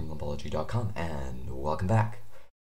from Lumpology.com, and welcome back.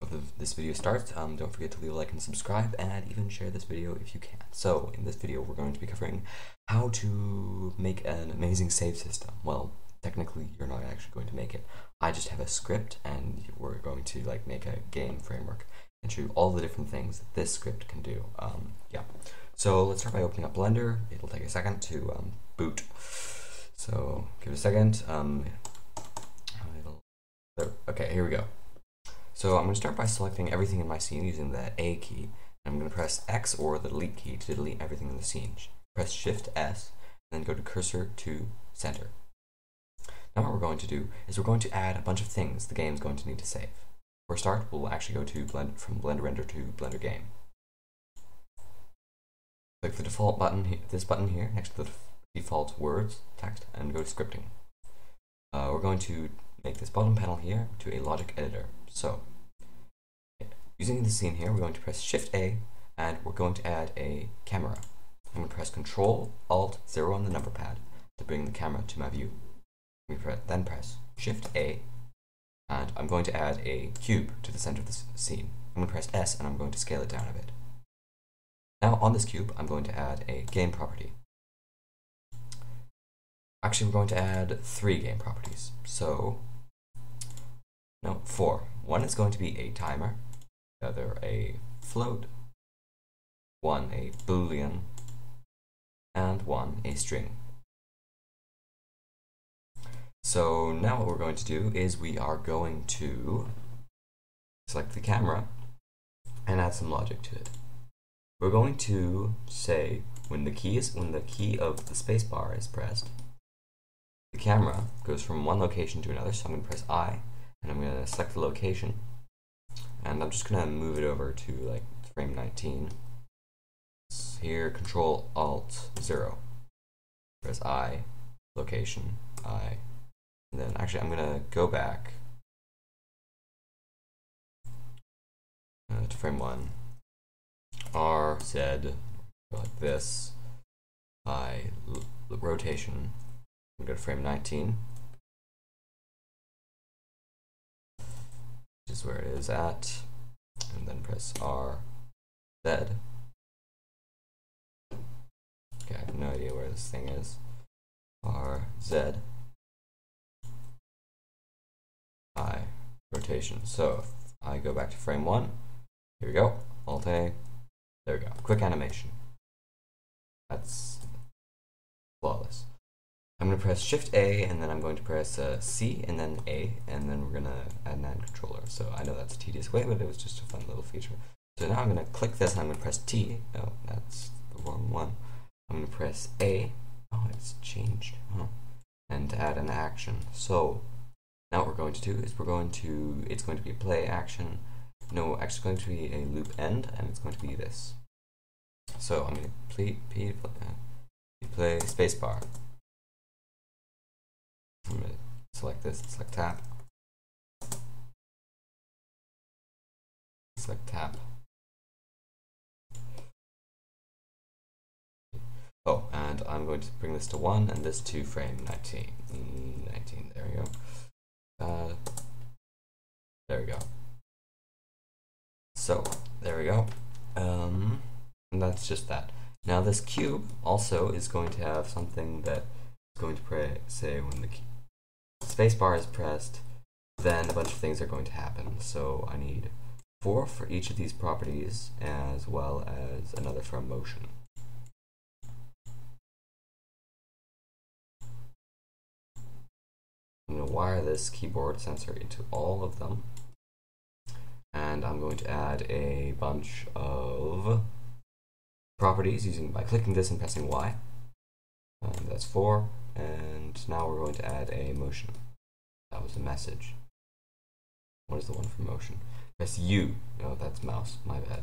Before this video starts, um, don't forget to leave a like and subscribe, and even share this video if you can. So, in this video, we're going to be covering how to make an amazing save system. Well, technically, you're not actually going to make it. I just have a script, and we're going to like make a game framework and show you all the different things that this script can do. Um, yeah. So let's start by opening up Blender. It'll take a second to um, boot. So give it a second. Um, okay, here we go. So I'm going to start by selecting everything in my scene using the A key. I'm going to press X or the delete key to delete everything in the scene. Press Shift S, and then go to cursor to center. Now what we're going to do is we're going to add a bunch of things the game's going to need to save. For start, we'll actually go to blend from Blender Render to Blender Game. Click the default button, this button here, next to the default words, text, and go to scripting. Uh, we're going to make this bottom panel here to a logic editor. So, using the scene here, we're going to press Shift A, and we're going to add a camera. I'm going to press Control Alt 0 on the number pad to bring the camera to my view. We then press Shift A, and I'm going to add a cube to the center of the scene. I'm going to press S, and I'm going to scale it down a bit. Now on this cube, I'm going to add a game property. Actually, we're going to add three game properties. So, no, four. One is going to be a timer, the other a float, one a boolean, and one a string. So now what we're going to do is we are going to select the camera and add some logic to it. We're going to say when the key is when the key of the spacebar is pressed, the camera goes from one location to another. So I'm going to press I, and I'm going to select the location, and I'm just going to move it over to like frame 19. here, Control Alt Zero. Press I, location I, and then actually I'm going to go back uh, to frame one. R Z like this. I rotation we go to frame 19, which is where it is at, and then press R, Z. Okay, I have no idea where this thing is. R, Z, I, rotation. So I go back to frame 1, here we go, Alt A, there we go, quick animation. That's flawless. I'm going to press Shift A and then I'm going to press uh, C and then A and then we're going to add an add controller. So I know that's a tedious way, but it was just a fun little feature. So now I'm going to click this and I'm going to press T. Oh, that's the wrong one. I'm going to press A. Oh, it's changed. Huh. And add an action. So now what we're going to do is we're going to, it's going to be a play action. No, actually going to be a loop end and it's going to be this. So I'm going to play, play, play spacebar. I'm going to select this, select tap. Select tap. Oh, and I'm going to bring this to 1 and this to frame 19. 19, there we go. Uh, there we go. So, there we go. Um, and that's just that. Now this cube also is going to have something that is going to pray, say when the spacebar is pressed, then a bunch of things are going to happen. So I need four for each of these properties as well as another for motion. I'm going to wire this keyboard sensor into all of them. And I'm going to add a bunch of properties using by clicking this and pressing Y. That's four. And now we're going to add a motion. That was a message. What is the one for motion? Press U. Oh, that's mouse. My bad.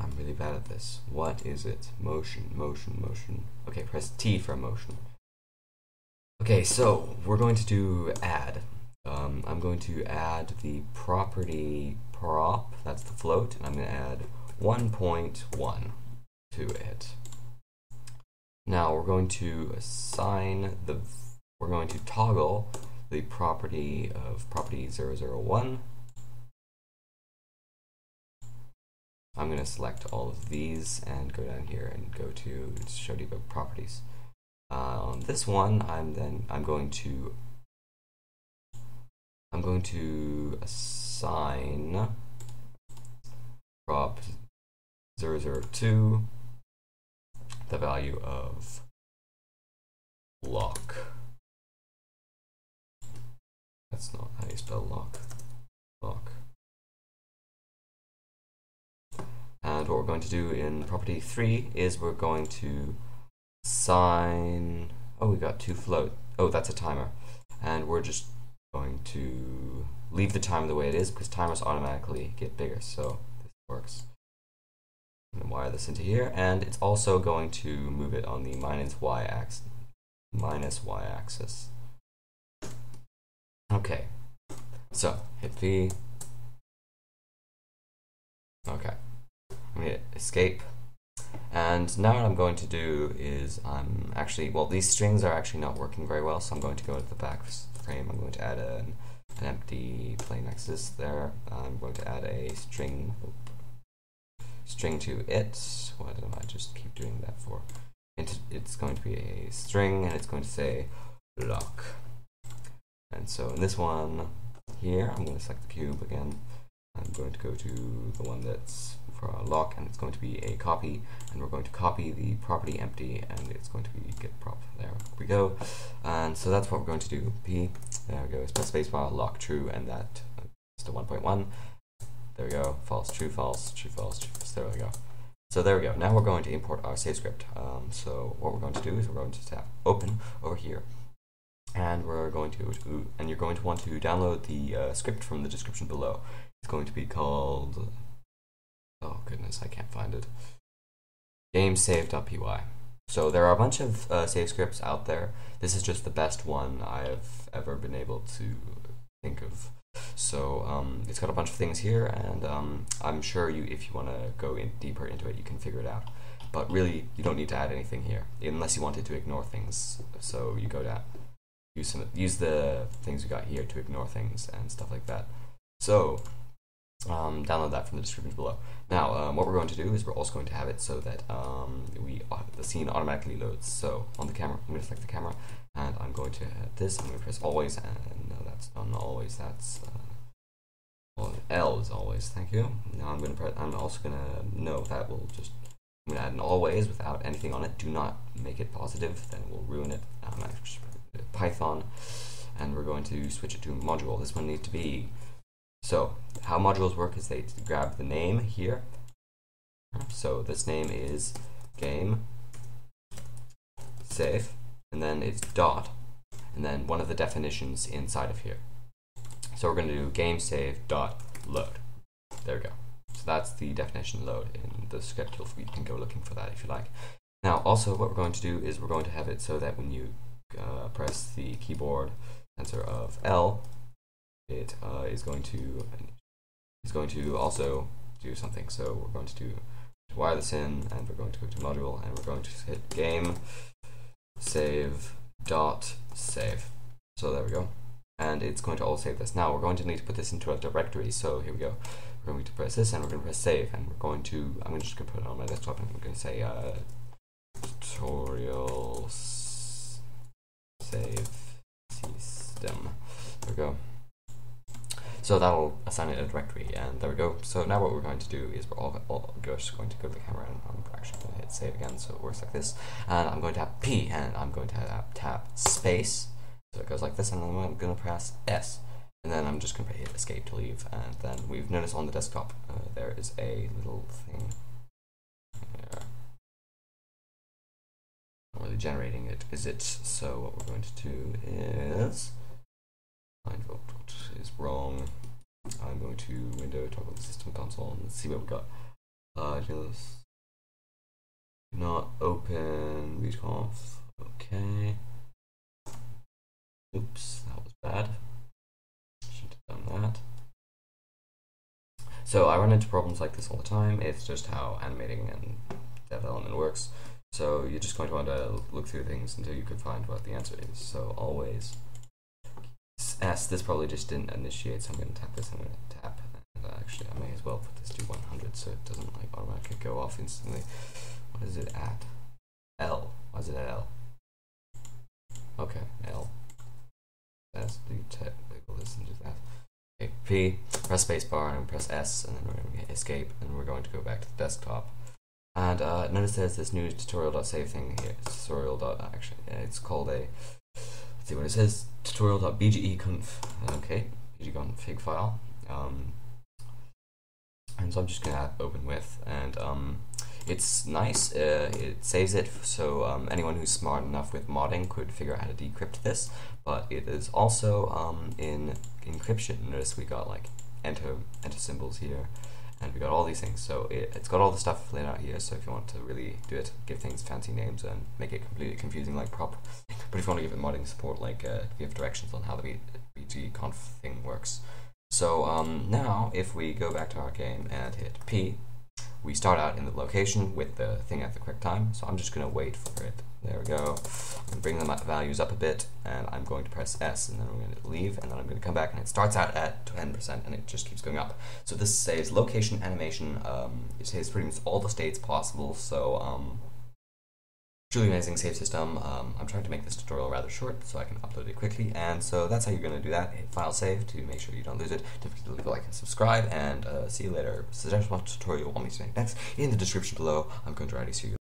I'm really bad at this. What is it? Motion, motion, motion. Okay, press T for motion. Okay, so we're going to do add. Um, I'm going to add the property prop, that's the float, and I'm going to add 1.1 to it. Now we're going to assign the, we're going to toggle the property of property 001. I'm going to select all of these and go down here and go to show debug properties. Uh, on this one, I'm then I'm going to I'm going to assign prop 002 the value of lock. That's not how you spell lock. Lock. And what we're going to do in property 3 is we're going to sign... Oh, we got two float. Oh, that's a timer. And we're just going to leave the timer the way it is because timers automatically get bigger. So this works. To wire this into here. And it's also going to move it on the minus y axis. Minus y axis. Okay. So hit V. Okay. I'm going to escape. And now what I'm going to do is I'm actually, well, these strings are actually not working very well, so I'm going to go to the back frame. I'm going to add an, an empty plain axis there. I'm going to add a string string to it. Why did I just keep doing that for? It's going to be a string, and it's going to say lock. And so in this one here, I'm going to select the cube again. I'm going to go to the one that's for a lock and it's going to be a copy. And we're going to copy the property empty and it's going to be get prop. There we go. And so that's what we're going to do. P there we go. Press spacebar lock true and that is to 1.1 there we go. False true false true false true false. There we go. So there we go. Now we're going to import our save script. Um, so what we're going to do is we're going to tap open over here and we're going to, and you're going to want to download the uh, script from the description below. It's going to be called oh goodness, I can't find it. Gamesave.py. So there are a bunch of uh, save scripts out there. This is just the best one I've ever been able to think of. So um, it's got a bunch of things here, and um, I'm sure you, if you want to go in deeper into it, you can figure it out. But really, you don't need to add anything here, unless you wanted to ignore things. So you go down, use some, use the things we got here to ignore things and stuff like that. So um, download that from the description below. Now, um, what we're going to do is we're also going to have it so that um, we uh, the scene automatically loads. So on the camera, I'm going to select the camera, and I'm going to this. I'm going to press always, and no, that's not always. That's uh, well, L is always. Thank you. Now I'm going to press. I'm also going to no. That will just. I'm going to add an always without anything on it. Do not make it positive, then it will ruin it. Python, and we're going to switch it to module. This one needs to be so how modules work is they grab the name here. So this name is game save, and then it's dot, and then one of the definitions inside of here. So we're going to do game save dot load. There we go. So that's the definition load in the script. You can go looking for that if you like. Now, also what we're going to do is we're going to have it so that when you uh, press the keyboard sensor of L, it uh, is going to is going to also do something. So we're going to do to wire this in, and we're going to go to module, and we're going to hit game save dot save. So there we go, and it's going to all save this. Now we're going to need to put this into a directory. So here we go. We're going to press this, and we're going to press save, and we're going to. I'm just going to put it on my desktop, and I'm going to say uh, tutorial save system. There we go. So that'll assign it a directory, and there we go. So now what we're going to do is we're all, all just going to go to the camera, and I'm actually going to hit save again, so it works like this. And I'm going to tap P, and I'm going to tap, tap space, so it goes like this, and then I'm going to press S. And then I'm just going to hit escape to leave, and then we've noticed on the desktop uh, there is a little thing here. Not really generating it, is it? So what we're going to do is find what is wrong. I'm going to window toggle the system console and see what we got. Uh, just not open readconf. Okay. Oops, that was bad. Shouldn't have done that. So I run into problems like this all the time. It's just how animating and development works. So you're just going to want to look through things until you can find what the answer is. So always S, this probably just didn't initiate, so I'm going to tap this, I'm going to tap, and uh, actually I may as well put this to 100 so it doesn't like automatically go off instantly. What is it at? L. Why is it at L? Okay, L. That's tap, technical this and do that. Okay, P, press spacebar and press S, and then we're going to escape, and we're going to go back to the desktop. And uh, notice there's this new tutorial.save thing here. Tutorial. Actually, yeah, it's called a. Let's see what it says. Tutorial.bgeconf. Okay, bgeconfig file. Um, and so I'm just gonna open with, and um, it's nice. Uh, it saves it so um, anyone who's smart enough with modding could figure out how to decrypt this. But it is also um, in encryption. Notice we got like enter enter symbols here, and we got all these things. So it, has got all the stuff laid out here. So if you want to really do it, give things fancy names and make it completely confusing like prop. But if you want to give it modding support, like uh, give directions on how the bgconf thing works. So um, now if we go back to our game and hit P, we start out in the location with the thing at the quick time. So I'm just going to wait for it. There we go. Bring the values up a bit, and I'm going to press S, and then I'm going to leave, and then I'm going to come back, and it starts out at 10%, and it just keeps going up. So this says location animation. Um, it says pretty much all the states possible. So um, truly amazing save system. Um, I'm trying to make this tutorial rather short so I can upload it quickly, and so that's how you're going to do that. Hit file save to make sure you don't lose it. Don't forget to leave a like and subscribe, and uh, see you later. Suggest what tutorial you want me to make next in the description below. I'm going to already see you.